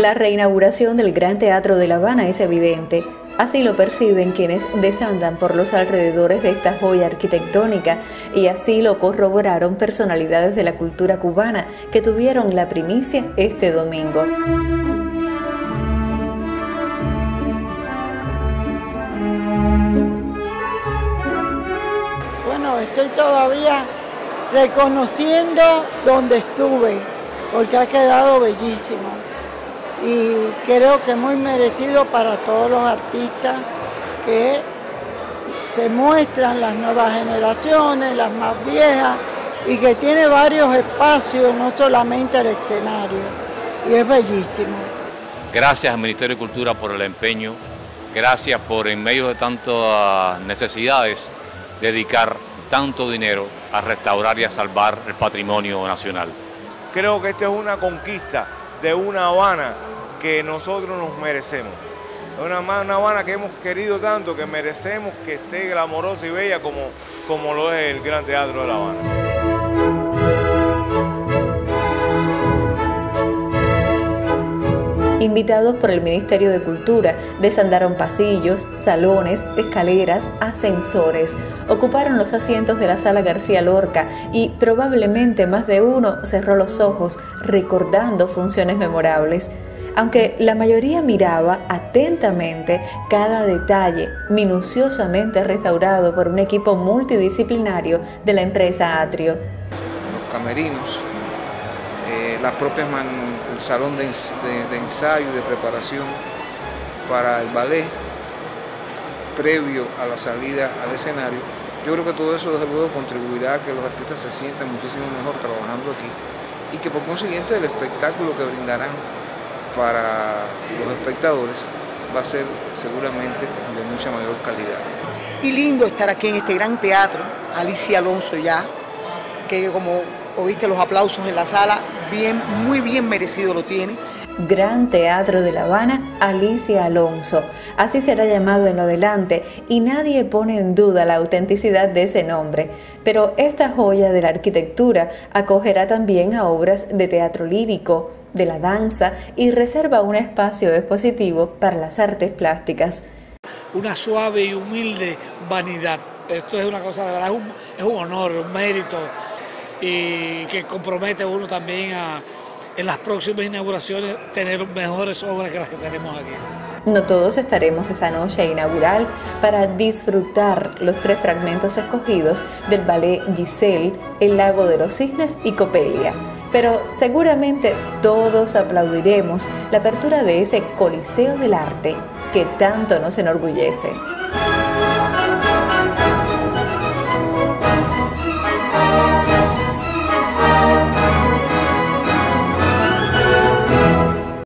La reinauguración del Gran Teatro de La Habana es evidente. Así lo perciben quienes desandan por los alrededores de esta joya arquitectónica y así lo corroboraron personalidades de la cultura cubana que tuvieron la primicia este domingo. Bueno, estoy todavía reconociendo donde estuve, porque ha quedado bellísimo. Y creo que es muy merecido para todos los artistas que se muestran las nuevas generaciones, las más viejas, y que tiene varios espacios, no solamente el escenario, y es bellísimo. Gracias al Ministerio de Cultura por el empeño, gracias por en medio de tantas necesidades dedicar tanto dinero a restaurar y a salvar el patrimonio nacional. Creo que esta es una conquista de una Habana que nosotros nos merecemos. Una, una Habana que hemos querido tanto que merecemos que esté glamorosa y bella como, como lo es el Gran Teatro de La Habana. Invitados por el Ministerio de Cultura, desandaron pasillos, salones, escaleras, ascensores, ocuparon los asientos de la sala García Lorca y probablemente más de uno cerró los ojos recordando funciones memorables. Aunque la mayoría miraba atentamente cada detalle minuciosamente restaurado por un equipo multidisciplinario de la empresa Atrio. Los camerinos, eh, las propias el salón de, de, de ensayo y de preparación para el ballet previo a la salida al escenario. Yo creo que todo eso desde luego contribuirá a que los artistas se sientan muchísimo mejor trabajando aquí y que por consiguiente el espectáculo que brindarán para los espectadores va a ser seguramente de mucha mayor calidad. Y lindo estar aquí en este gran teatro, Alicia Alonso ya, que como oíste los aplausos en la sala, bien, muy bien merecido lo tiene. Gran Teatro de La Habana, Alicia Alonso. Así será llamado en lo adelante y nadie pone en duda la autenticidad de ese nombre. Pero esta joya de la arquitectura acogerá también a obras de teatro lírico, de la danza y reserva un espacio expositivo para las artes plásticas. Una suave y humilde vanidad. Esto es una cosa de verdad, es un, es un honor, un mérito y que compromete uno también a en las próximas inauguraciones tener mejores obras que las que tenemos aquí. No todos estaremos esa noche inaugural para disfrutar los tres fragmentos escogidos del ballet Giselle, El lago de los cisnes y Copelia. Pero seguramente todos aplaudiremos la apertura de ese Coliseo del Arte que tanto nos enorgullece.